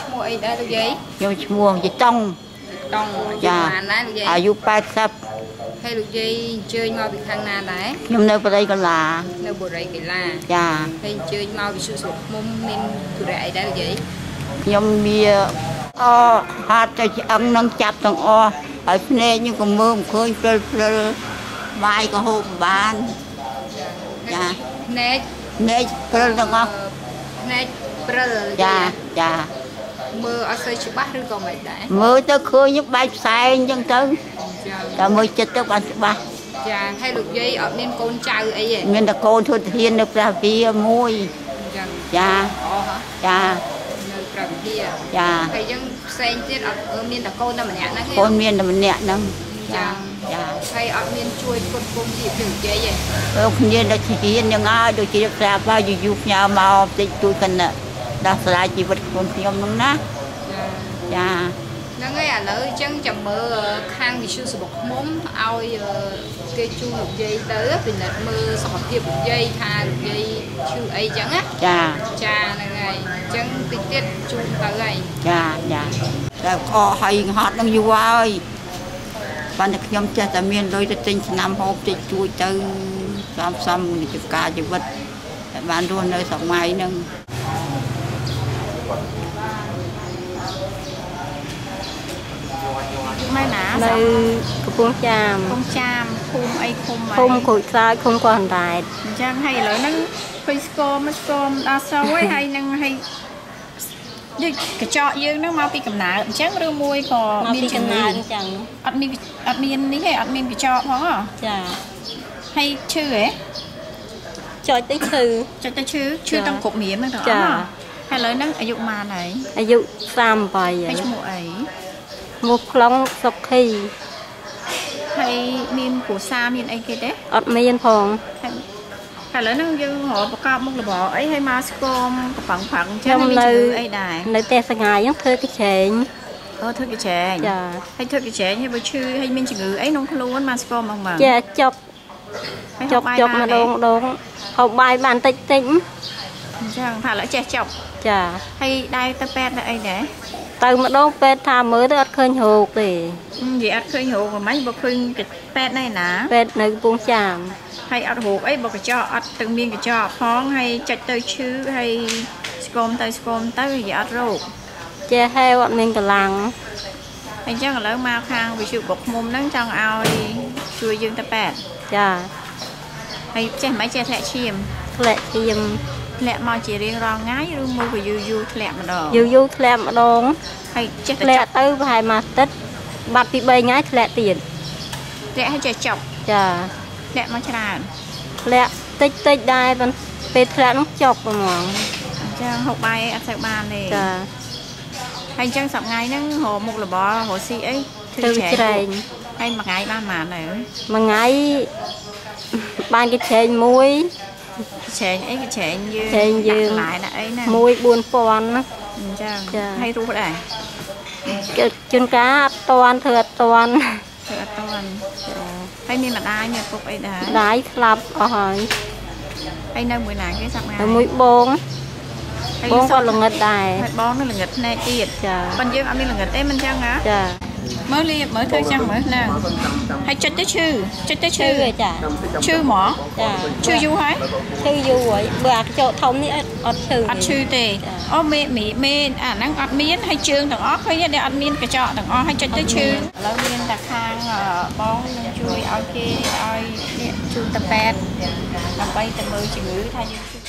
ឈ្មោះអីដែរលោកយាយខ្ញុំឈ្មោះយីតុងតង់ចាអាយុប៉ុន្មានដែរលោកយាយអាយុ80ហើយលោកយាយអញ្ជើញមកពីខាងណាដែរខ្ញុំនៅប្រៃកន្លានៅបុរីកីឡាចាហើយអញ្ជើញមកវិសុស្រុកឃុំមានទុរៈអីដែរលោកយាយខ្ញុំមានអហាត់ទៅឆ្អឹងនឹងចាប់ទាំងអស់ហើយភ្នែកខ្ញុំក៏មើលមិនឃើញព្រិលព្រិលបាយក៏ហូបមិនបានចាភ្នែកភ្នែកព្រិលទាំងអស់ ភ្នែកព្រិលចាចាមើលអត់សូវច្បាស់ឬក៏មិនដែរមើលទៅឃើញបែកផ្សែងអញ្ចឹងទៅចាតែមើលចិត្តទៅបានច្បាស់ចាហើយលោកយាយអត់មានកូនចៅអីទេមានតែកូនធ្វើធាននៅព្រះវិហារមួយអញ្ចឹងចាអស់ហ៎ចានៅប្រវិហារចាហើយអញ្ចឹងផ្សេងទៀតអត់អឺមានតែកូនតែម្នាក់ហ្នឹងទេកូនមានតែម្នាក់ហ្នឹងចា ចាហើយអត់មានជួយគុណគុំជីវិតលោកយាយទេលោកគ្នាដូចជារៀនយ៉ាងហើយដូចជាប្រាប់ហើយយូរផ្ញើមកបន្តិចទួយកណ្ណដោះស្រាយជីវិតខ្លួនខ្ញុំហ្នឹងណាចាចាហ្នឹងហើយឥឡូវអញ្ចឹងចាំមើលខាងវិសុសបុកឃុំឲ្យអឺគេជួលោកយាយទៅពិនិត្យមើលសុខភាពលោកយាយថាលោកយាយឈឺអីអញ្ចឹងណាចាចាហ្នឹងហើយអញ្ចឹងតិចទៀតជូនទៅហើយចាចាតែខកហើយហត់នឹងយូរហើយ ប៉ុន្តែខ្ញុំចេះតែមានលុយទៅទិញឆ្នាំហូបតិចជួយទៅសំសំនិច្ចការជីវិតតែបានរស់នៅសម័យហ្នឹងម៉ែណានៅកំពង់ចាមគុំចាមភូមិអីភូមិអីភូមិក្រូចខ្លាចភូមិកោះអណ្ដែតអញ្ចឹងហើយឥឡូវហ្នឹងឃើញស្គមស្គមដល់សោហើយហើយនឹងហើយ ដូចកញ្ចក់យើងហ្នឹងមកពីកំណើតអញ្ចឹងឬមួយក៏មកមានពីជំកំងឺណើតអញ្ចឹងអត់មានអត់មាននេះទេអត់មានកញ្ចក់ផងហ៎ចាហើយឈឺហ៎ចុចទៅឈឺចុចទៅឈឺឈឺចាទាំងគ្រប់មានហ្នឹងទាំងអចាស់ហ៎ហើយឥឡូវហ្នឹងអាយុប៉ុន្មានហើយអាយុ38ហើយហើយឈ្មោះអីមកខ្លងសុខីហើយមានគ្រួសារមានអីគេទេអត់មានផងហើយហើយ ឥឡូវហ្នឹងយើងរកប្រកបមុខរបរអីហើយមកស្គមកំប៉ឹងផឹងអញ្ចឹខ្ញុំងមាននៅជំងឺអីដែរនៅផ្ទះសងាយហ្នឹងធ្វើកញ្ឆេងអូធ្វើកញ្ចែងចាហើយធ្វើកញ្ចែងហើយបើឈឺហើយមានជំងឺអីក្នុងខ្លួនមកស្គមមកមកចាចប់ហើយចហូប់បាយចប់បានម្ទេដងម្ដងហូបបាយបានតិចតិចអញ្ចឹងថាឥឡូវចេះចប់ចាហើយដែរទៅពេទ្យទៅអីដែរទៅម្ដងពេទ្យថាមើលទៅអត់ឃើញរោគទេនិយាយអត់ឃើញរោគហ្មងបើឃើញពេទ្យណែណាពេទ្យនៅកំពង់ចាម ហើយអត់រោគអីបើកញ្ចក់អត់ទាំងមានកញ្ចក់ផងហើយចាច់ទៅឈឺហើយស្គមទៅស្គមទៅនិយាយអត់រោគចេះហេវអត់មានកម្លាំងអញ្ចឹងឥឡូវមកខាងវិទ្យុបុកឃុំហ្នឹងចង់ឲ្យជួយយើងទៅពេទ្យចាហើយចេះមិនចេះធ្លាក់ឈាមធ្លាក់ឈាមធ្លាក់មកជារៀងរាល់ថ្ងៃឬមួយក៏យូរយូរធ្លាក់ម្ដងយូរយូរធ្លាក់ម្ដងហើយចេះតែធ្លាចក់ប់ទៅប្រហែលមួយអាទិត្យបាត់ពី3ថ្ងៃធ្លាក់ទៀតធ្លាក់ហើយចេះចប់ចាធ្លាក់មកច្រើនធ្លាក់តិចតិចដែរប៉ុន្តែពេលធ្លាក់នោះចប់ហ្មងអញ្ចឹងហូបបាយអីអត់សូវបានទេចាហើយអញ្ចឹងសប្តាហ៍ហ្នឹងរកមុខរបររកស៊ីអីធ្វើវិច្រែងហើយមួយថ្ងៃបានប៉ុន្មានទៅមួយថ្ងៃបានគេឆែងមួយច្រែងអីក៏ច្រែងយើងច្រែងយើងដាក់បន្លែដាក់អីណាមួយ4000ណាអញ្ចឹងចាហើយរស់ដែរគេជួនកាលអត់តាន់ធ្វើអត់តាន់ធ្វើអត់តាន់ ហើយមានម្ដាយមានឪពុកអីដែរដាយស្លាប់អស់ហើយហើយនៅមួយណាគេសប្តាហ៍ហើយមួយបងហើយបងសុក៏ំល្ងិតដែរហើយបងនៅល្ងិតភ្នែកទៀតចាប៉ុន្តែយើងអត់មានល្ងិតទេមិនអញ្ចឹងហ៎ចា មើលលីមើលធ្វើអញ្ចឹងមើលហ្នឹងហើយចិត្តទៅឈឺចិត្តទៅឈឺឈឺចាឈឺហ្មងចាឈឺយូរហើយឈឺយូរហើយបើអាកញ្ចក់ធំនេះអត់អត់ឈឺអត់ឈឺទេអូមេមីមេអាហ្នឹងអត់មានហើយជើងទាំងអស់ឃើញទេដែលអត់មានកញ្ចក់ទាំងអស់ហើយចិត្តទៅឈឺឥឡូវមានតែខាងអឺបងនឹងជួយឲ្យគេឲ្យនេះជូនតពេតដើម្បីទៅមើលជំងឺថាយើងឈឺ